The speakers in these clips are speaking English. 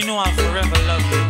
You know I'll forever love you.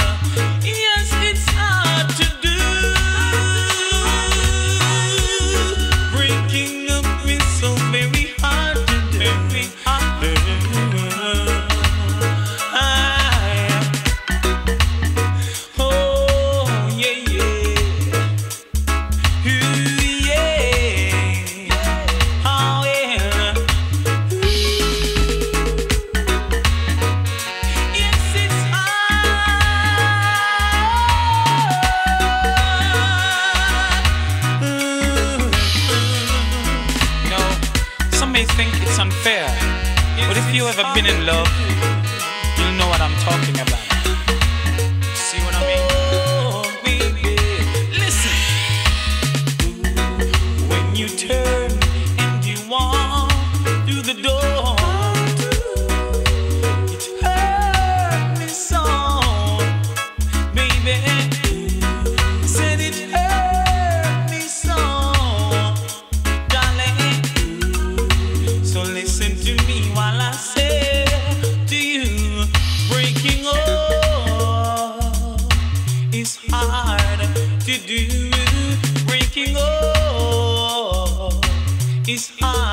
fair. But if you ever been in love, you'll know what I'm talking about. is I.